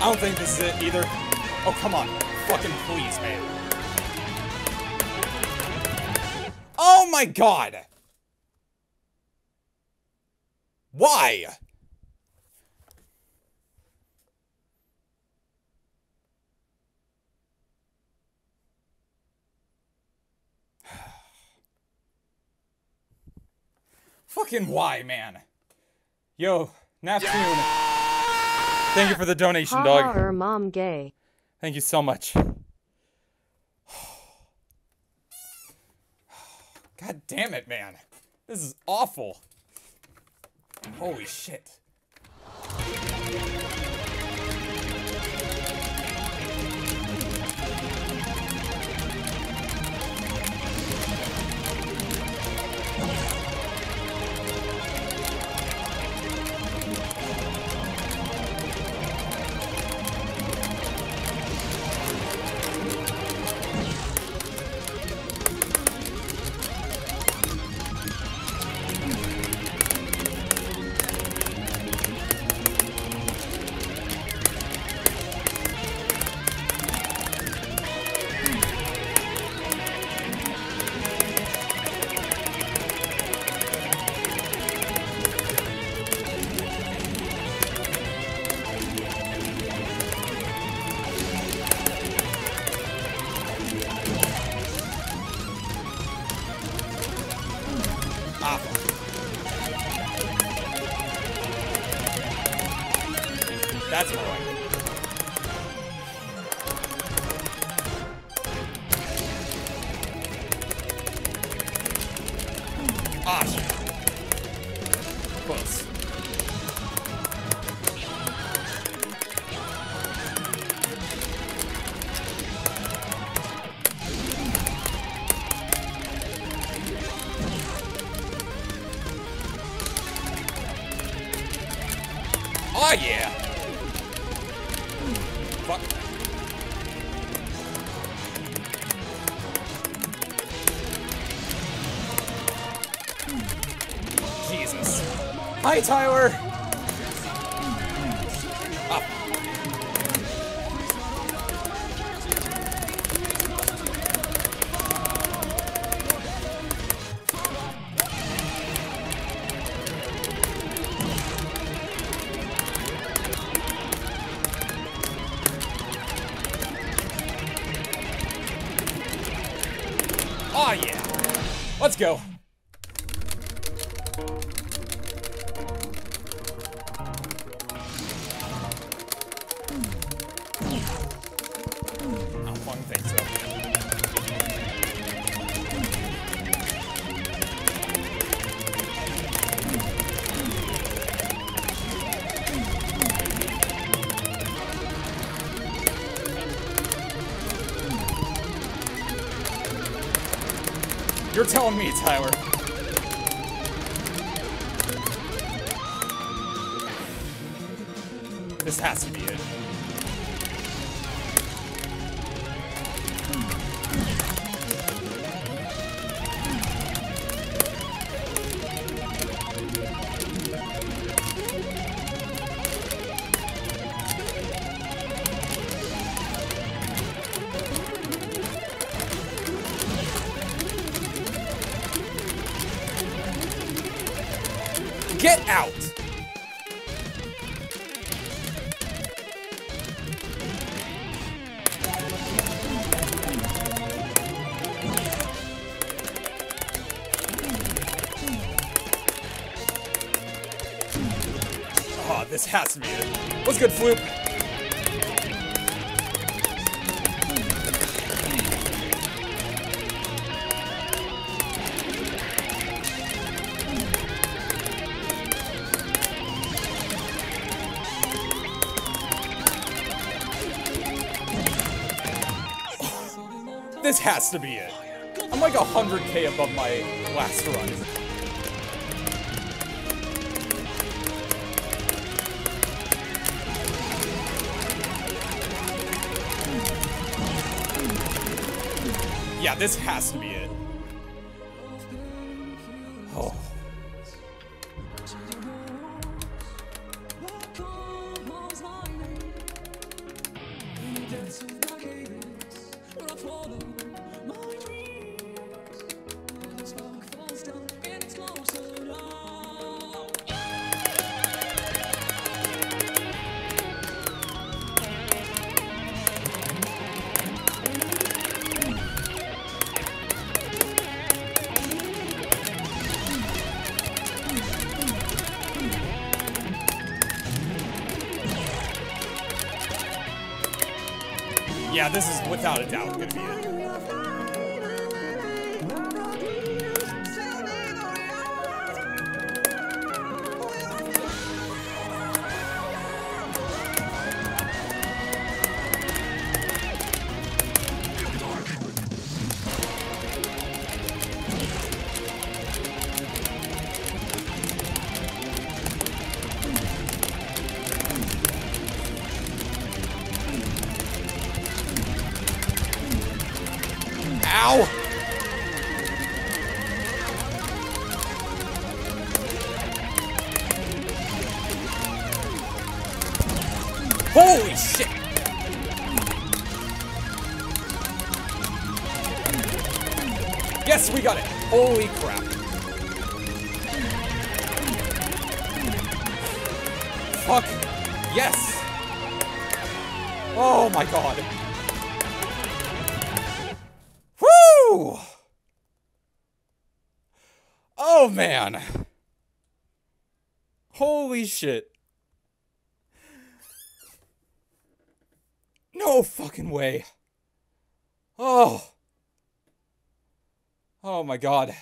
I don't think this is it either. Oh, come on. Fucking please, man. Oh my god! Why? Fucking why, man? Yo, Neptune. Thank you for the donation, dog. er mom gay. Thank you so much. God damn it, man. This is awful. Holy shit. That's more like. Ah. Close. Oh yeah! Hi, Tyler! Oh yeah! Let's go! You're telling me, Tyler. This has to be it. Get out! Oh, this has to be it. What's good, Floop? This has to be it. I'm like 100k above my last run. Yeah, this has to be it. Yeah, this is without a doubt gonna be it. Ow! Holy shit! Yes, we got it! Holy crap. Fuck! Yes! Oh my god. Woo! Oh man. Holy shit. No fucking way. Oh. Oh my god.